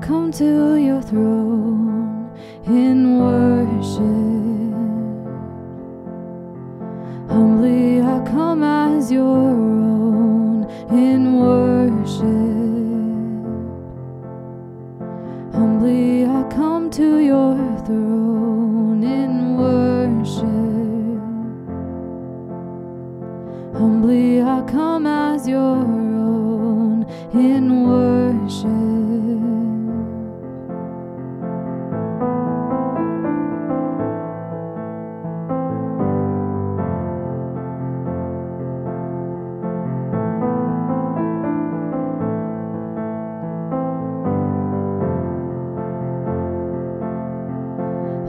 come to your throne in worship. Humbly I come as your own in worship. Humbly I come to your throne in worship. Humbly I come as your own in worship.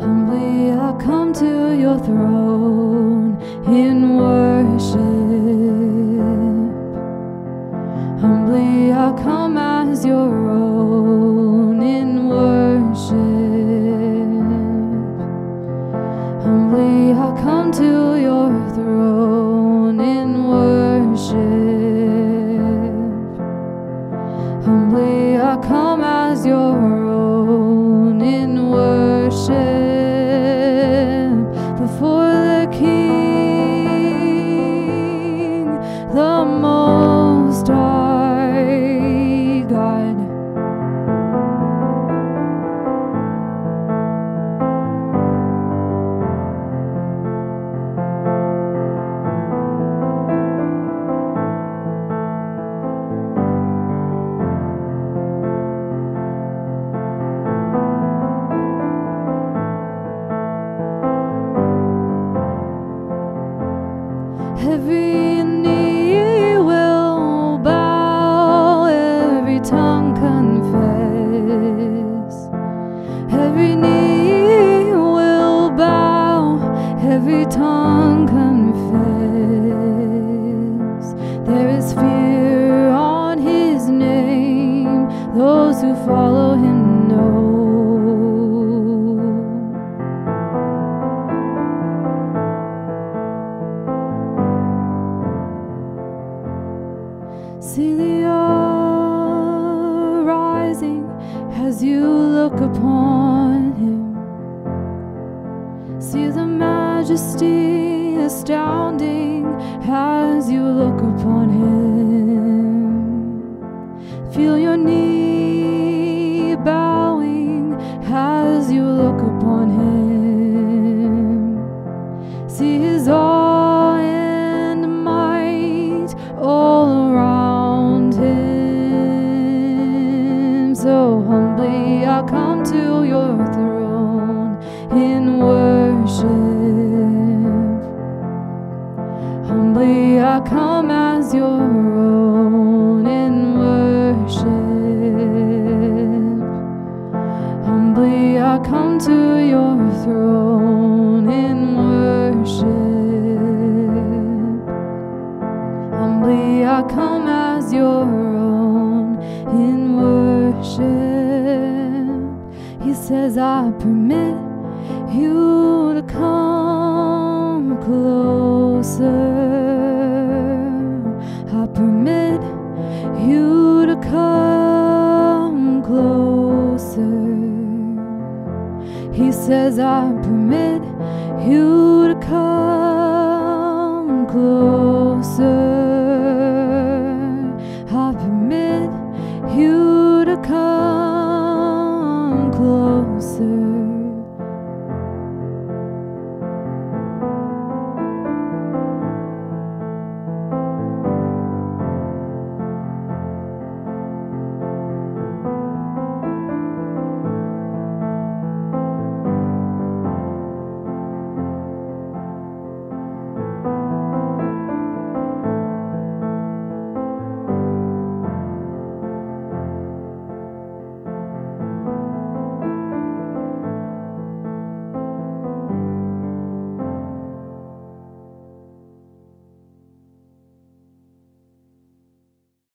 Humbly I come to your throne in worship. Humbly I come as your own in worship. Humbly I come to your throne in worship. Humbly I come as your own the Most High God. Every tongue confess. There is fear on his name, those who follow him know. The rising as you look upon majesty astounding as you look upon him. Feel your knee bowing as you look upon him. See his awe and might all around him. So humbly I come to your throne Humbly I come as your own in worship. Humbly I come to your throne in worship. Humbly I come as your own in worship. He says, I permit you to come closer. He says, I permit you to come closer.